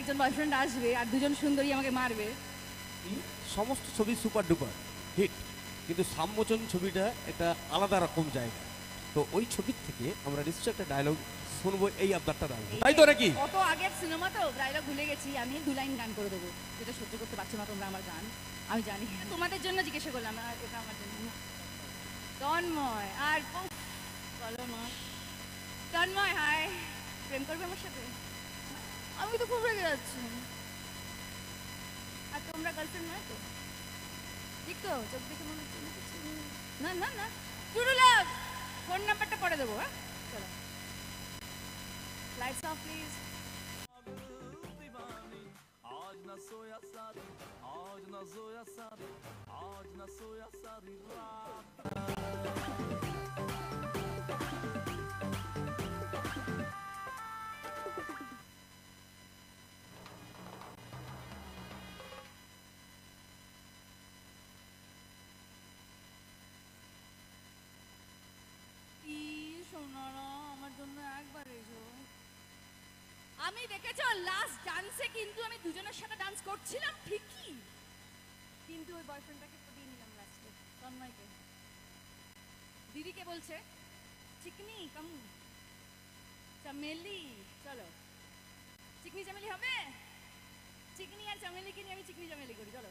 একজন বয়ফ্রেন্ড আসবে আর দুজন সুন্দরী আমাকে মারবে। সমস্ত ছবি সুপার ডুপার হিট কিন্তু সাম্মোচন ছবিটা একটা আলাদা রকম জায়গা। তো ওই ছবির থেকে আমরা নিশ্চয়ই একটা ডায়লগ শুনব এই আবদারটা রাখব। তাই তো নাকি? কত আগের সিনেমা তো ডায়লগ ভুলে গেছি আমি দু লাইন গান করে দেবো। যেটা সহ্য করতে পারছ না তোমরা আমার গান। আমি জানি তোমাদের জন্য জিজ্ঞাসা করলাম আর এটা আমার জন্য তন্ময় আর বলো মা। তন্ময় হাই প্রেম করবে আমার সাথে? আমি তো খুব রেগে যাচ্ছি আর তোমরা গার্লফ্রেন্ড নয় তো ঠিক তো চোখ দেখে মনে হচ্ছে না কিছু। না না না টুরু লাভ ফোন নাম্বারটা পরে দেবো হ্যাঁ চলো লাইটস অফ প্লিজ आज न सोया सारी आज न सोया सारी आज न सोया सारी रात আমি দেখেছ লাস্ট ডান্সে কিন্তু আমি দুজনের সাথে ডান্স করছিলাম, ঠিকই। কিন্তু ওই বয়ফ্রেন্ডটাকে দিয়ে নিলাম লাস্টে তন্ময়কে। দিদিকে বলছে, চিকনি, কাম। চামেলি, চলো। চিকনি চামেলি হবে? চিকনি আর চামেলিকে নিয়ে আমি চিকনি চামেলি করি, চলো।